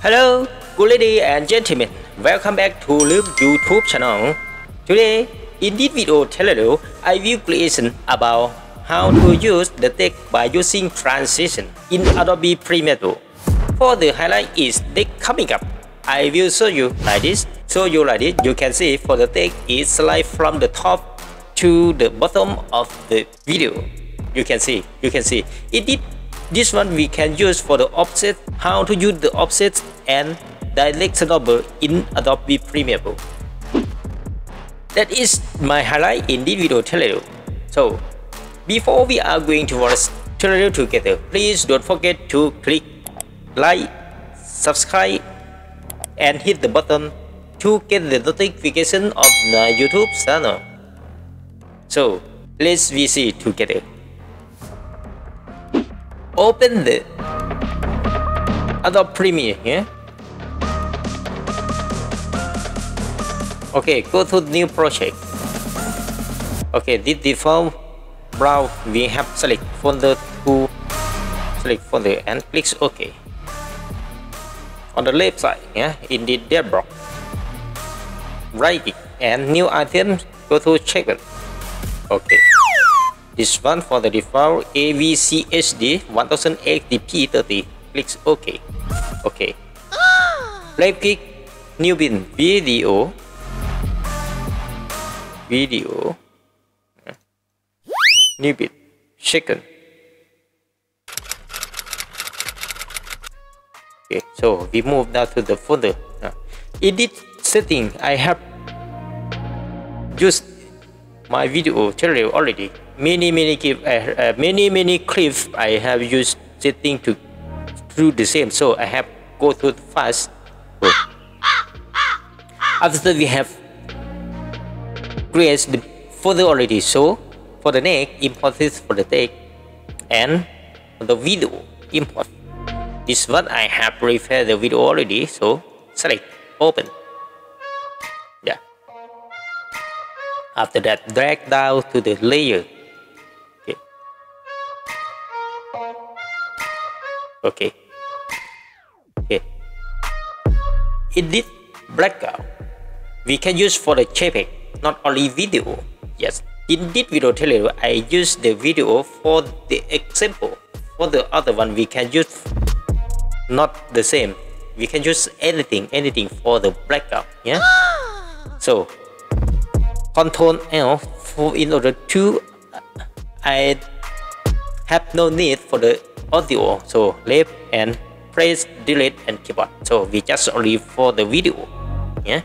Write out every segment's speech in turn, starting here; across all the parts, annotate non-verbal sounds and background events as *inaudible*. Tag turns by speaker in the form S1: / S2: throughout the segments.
S1: Hello, good ladies and gentlemen. Welcome back to Leum YouTube channel. Today, in this video tutorial, I will create about how to use the text by using transition in Adobe Premiere. For the highlight is text coming up. I will show you like this. Show you like this. You can see for the text is slide from the top to the bottom of the video. You can see. You can see. It is this one we can use for the offset, how to use the offset and directionable in Adobe Premiere Pro. That is my highlight in this video tutorial. So, before we are going to watch tutorial together, please don't forget to click like, subscribe, and hit the button to get the notification of my YouTube channel. So, let's visit together open the Adobe Premiere here. Okay, go to new project. Okay, this default browse we have select folder to select folder and click OK. On the left side, yeah, in the dialog, right and new item, go to check it. Okay. This one for the default AVCHD 1080p 30. Click OK. OK. *gasps* Right click new bin video. Video. Hmm. New bin. Second. Okay, so we move now to the folder. Edit setting. I have used my video tutorial already. Many many clip uh, uh, many many clips I have used setting to do the same. So I have go through fast. After we have created the folder already. So for the next import this for the text and the video import. This one I have prepared the video already. So select open After that, drag down to the layer. Okay. Okay. Okay. Edit blackout. We can use for the JPEG, not only video. Yes. In this video tutorial, I use the video for the example. For the other one, we can use not the same. We can use anything, anything for the blackout. Yeah. *gasps* So Control L for in order to uh, I have no need for the audio. So left and press delete and keyboard so we just only for the video. Yeah.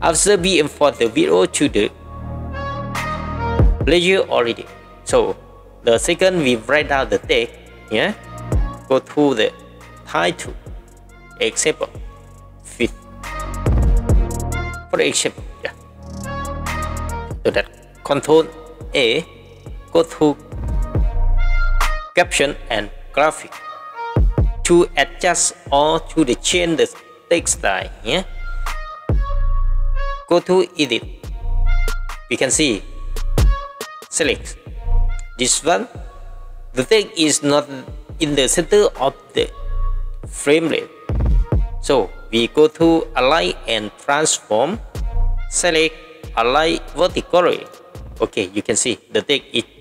S1: After we import the video to the layer already. So the second we write down the text yeah go to the title. Example. Fit for example so that control A go to caption and graphic. To adjust or to the change the text style yeah? Go to edit. We can see. Select. This one the text is not in the center of the frame rate. So we go to align and transform. Select align vertically okay you can see the text is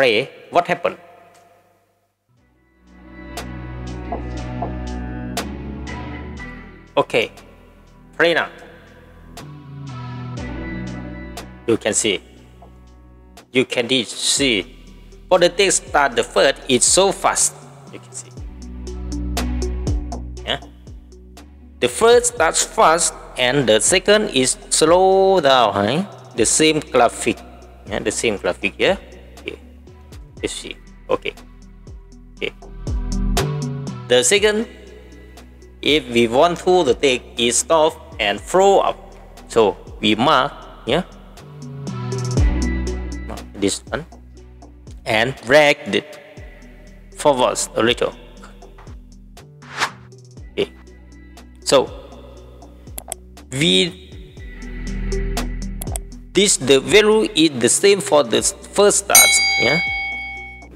S1: pray what happened? Okay pray now you can see. You can see. For the text start the first is so fast you can see. Yeah. The first starts fast and the second is slow down right? the same graphic. Yeah, the same graphic here okay let's see okay. Okay. The second if we want to the text is stop and flow up. So we mark yeah. Mark this one. And drag it forwards a little. Okay. So we this the value is the same for the first start yeah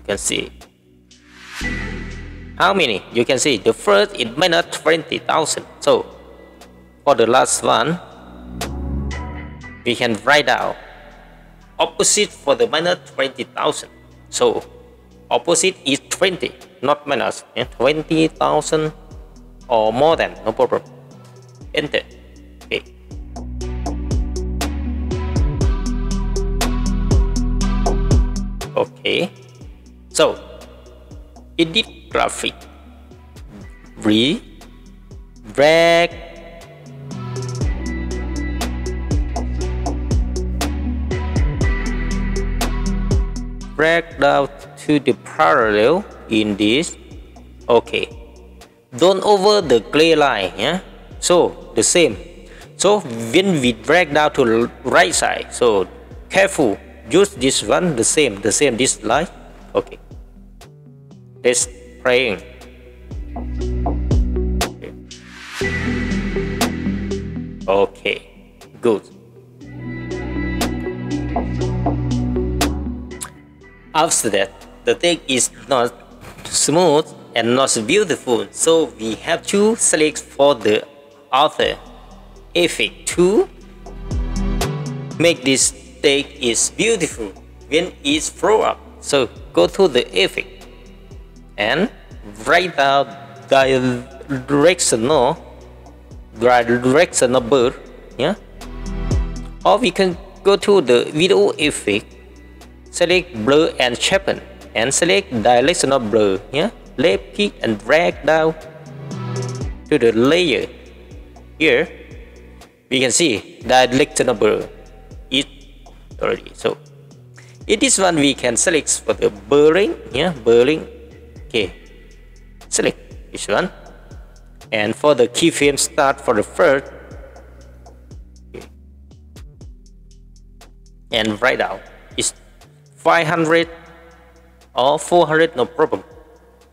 S1: you can see. How many? You can see the first is minus 20,000 so for the last one we can write down opposite for the minus 20,000 so opposite is 20 not minus. Yeah? 20,000 or more than no problem. Enter. Okay. Okay so edit graphic. Re drag drag down to the parallel in this. Okay. Don't over the gray line yeah? So the same. So when we drag down to right side so careful. Use this one the same the same this line. Okay let's praying. Okay, good. After that the text is not smooth and not beautiful so we have to select for the author. Effect to make this text is beautiful when it's flow up. So go to the effect and write out directional directional blur yeah? Or we can go to the video effect. Select blur and sharpen. And select directional blur yeah? Left click and drag down to the layer. Here we can see directional blur. It already so in this one we can select for the blurring yeah? Blurring okay. Select this one. And for the keyframe start for the first. And write out is 500 or 400 no problem.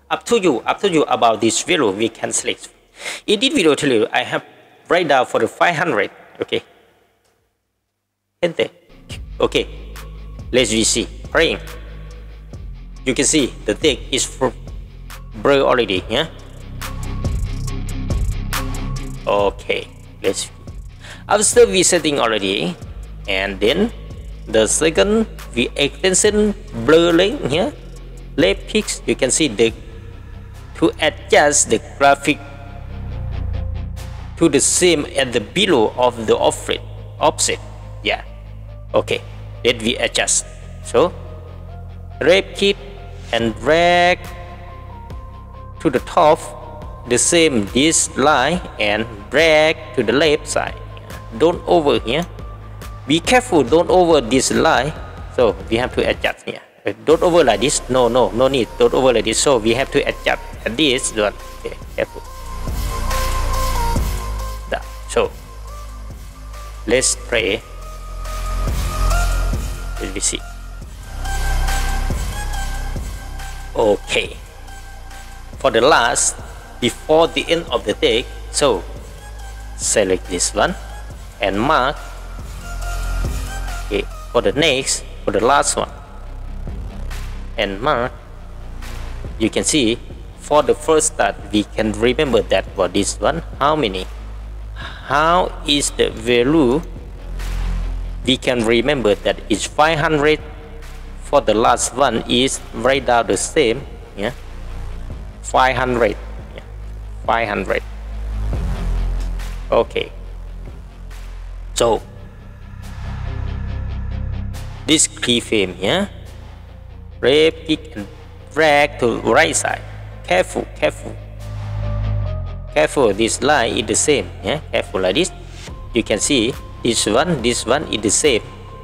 S1: Up to you up to you about this value we can select. In this video tell you i have write down for the 500 okay. Okay. Let's see. Praying. You can see the text is for blur already yeah? Okay let's after we setting already. And then the second the extension blurring here left click you can see the to adjust the graphic to the same at the below of the offset offset yeah? Okay let we adjust. So right click and drag to the top the same this line and drag to the left side. Don't over here. Be careful don't over this line. So we have to adjust here. Don't over like this. No no no need. Don't over like this. So we have to adjust at this one. Okay careful. That so let's pray let me see. Okay for the last before the end of the day so select this one and mark okay for the next for the last one. And mark you can see for the first start we can remember that for this one how many how is the value we can remember that it's 500 for the last one is write down the same yeah 500 yeah, 500 okay. So this keyframe here right pick and drag to right side. Careful careful. Careful this line is the same yeah? Careful like this. You can see this one this one is the same.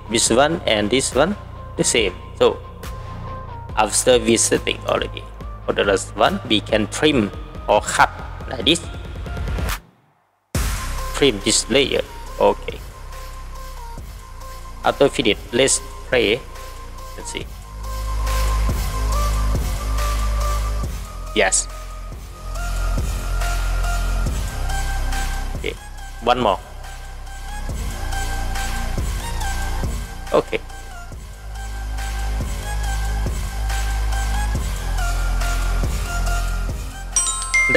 S1: This one and this one the same. So after visiting already for the last one we can trim or cut like this. Trim this layer okay. After finish let's play let's see. Yes. Okay one more. Okay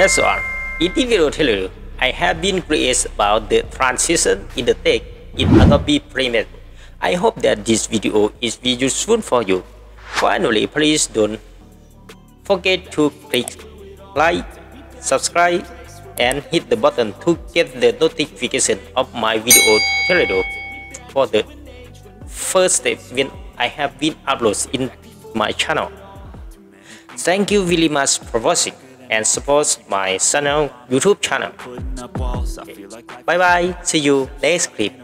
S1: that's all. In the video I have been curious about the transition in the text in Adobe Premiere. I hope that this video is useful for you. Finally please don't forget to click like subscribe and hit the button to get the notification of my video tutorial for the first step when I have been uploaded in my channel. Thank you very much for watching and support my channel YouTube channel. Bye bye. See you next clip.